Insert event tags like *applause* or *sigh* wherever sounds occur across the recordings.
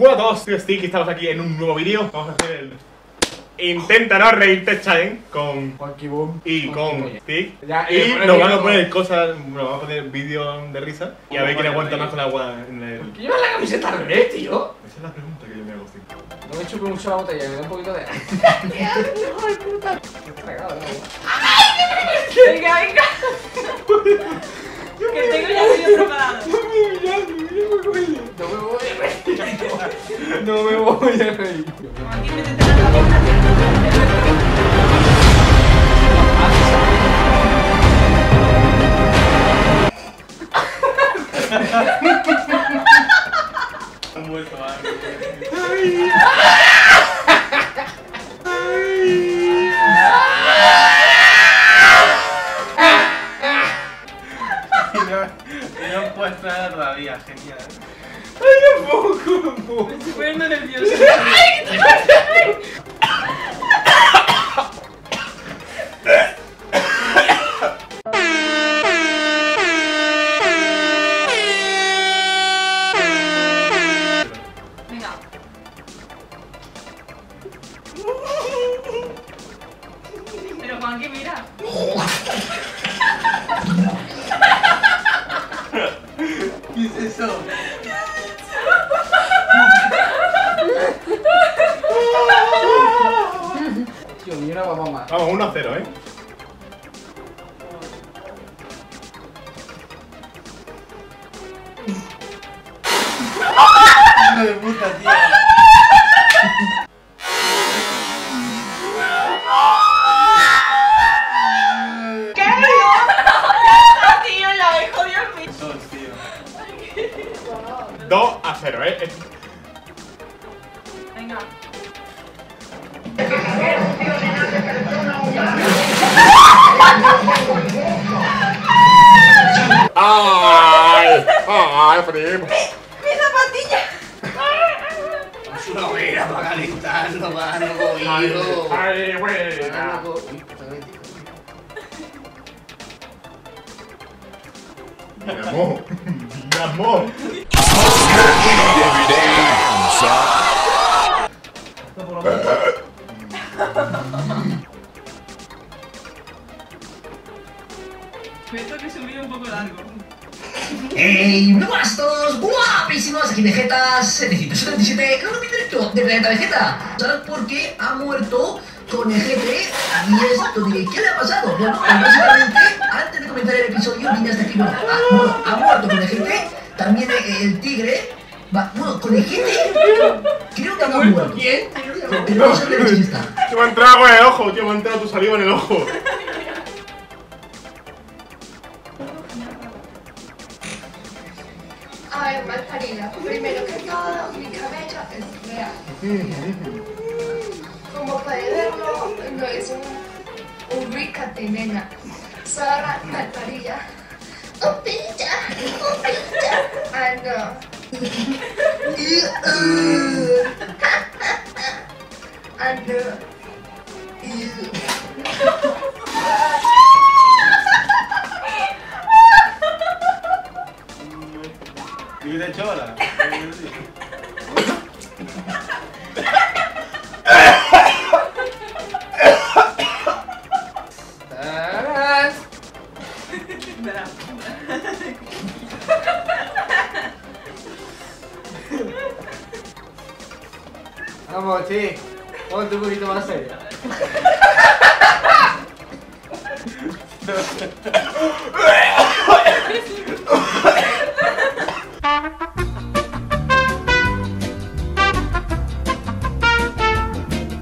Bueno a todos, soy Stick y estamos aquí en un nuevo vídeo. Vamos a hacer el Intenta no reírte challenge con Juanqui Boom. y con Stick. Ya, y nos van a poner cosas, nos van a poner vídeos de risa y a ver quién aguanta más con agua en el. ¿Por qué llevas la camiseta al revés, tío? Esa es la pregunta que yo me hago, Stick. No me chupe mucho la botella, me da un poquito de. *laughs* ¡Hijo de puta! Venga, venga. *laughs* que tengo ya el vídeo preparado. No me voy a reír. *laughs* Han. Y no, puedes nada todavía, genial. Me estoy poniendo nerviosa. Venga. Pero Juan, que mira. *laughs* Vamos, 1 a 0, eh. Hijo de puta, tío. ¿Qué? Ya, tío, ya me jodió el bicho. Sos, tío. 2 a 0, eh. Venga. ¡Ay, primo! ¡Mi zapatilla! Es una hoguera para calentarlo, mano, cogido. ¡Ay, güey! Mano, está metido. ¡Dinamo! ¡Dinamo! Me que subir un poco largo. ¡Ey! ¡Muy buenas a todos! ¡Guapísimos! Aquí Vegetas 777, un directo de Planeta Vegeta. ¿Sabes por qué ha muerto Conejete? Y esto diré, ¿qué le ha pasado? Bueno, básicamente, antes de comenzar el episodio, vine hasta aquí, bueno, ha, bueno, ha muerto Conejete, también eh, el tigre. Va, bueno, Conejete, creo que ha muerto. ¿Quién? Pero no sé quién está. Te me ha entrado en el ojo, tío, me ha entrado tu saliva en el ojo. A ver, Malparina, primero que todo, mi cabello es real. Como puede verlo, no es un, un ricate, nena. Zorra, Malparilla. ¡Oh, pilla! ¡Oh, pilla! Ah, no. *laughs* Ah, no. Vamos, sí. Ponte un poquito más serio.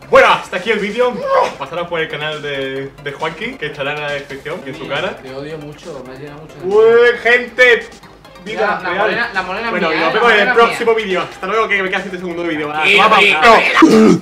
Bueno, hasta aquí el vídeo. Pasaros por el canal de, de Juanqui, que estará en la descripción, y en su cara. Te odio mucho, me has llenado mucho de. ¡Uy, gente! La morena- la morena Bueno, mía, y nos eh, vemos en el próximo vídeo. Hasta luego, que me queda 7 segundos de vídeo. Ah.